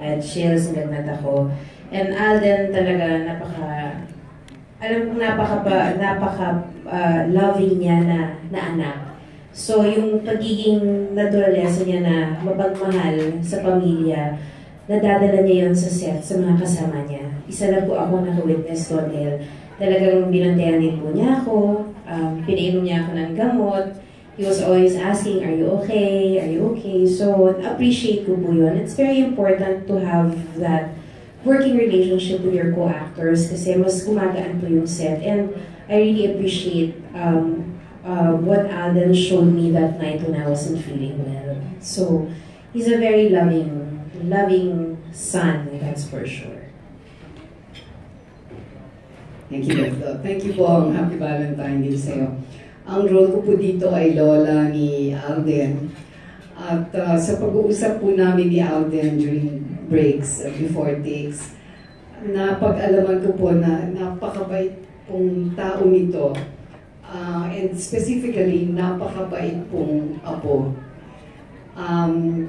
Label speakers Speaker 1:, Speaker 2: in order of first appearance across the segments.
Speaker 1: at chills, nagnat ako. And Alden talaga, napaka, alam kong napaka, napaka uh, loving niya na, na anak. So, yung pagiging naturalesa niya na mapagmahal sa pamilya, nadadala niya yun sa set, sa mga kasama niya. Isa lang po ako naka-witness doon talagang binantayan din po niya ako, um, pinainom niya ako ng gamot, he was always asking, are you okay? Are you okay? So, appreciate ko po yun. It's very important to have that working relationship with your co-actors kasi mas gumagaan po yung set. And I really appreciate um, uh, what Alden showed me that night when I wasn't feeling well. So, he's a very loving, loving son, that's for sure.
Speaker 2: Thank you. Thank you po. Happy Valentine Day sa'yo. Ang role ko po dito ay lola ni Alden. At uh, sa pag-uusap po namin ni Alden during breaks, uh, before takes, napag-alaman ko po na napakabait pong tao nito. Uh, and specifically, napakabait pong apo. Um,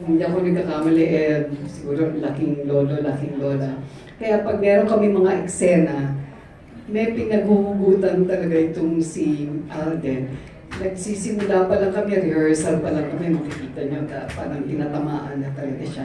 Speaker 2: kung hindi ako nagkakamali, eh, siguro laking lolo, laking lola. Kaya pag meron kami mga eksena, may pinaghuhugutan talaga itong si Alden. Nagsisimula pa lang kami, rehearsal pa lang kami, makikita niyo, parang tinatamaan na talaga siya.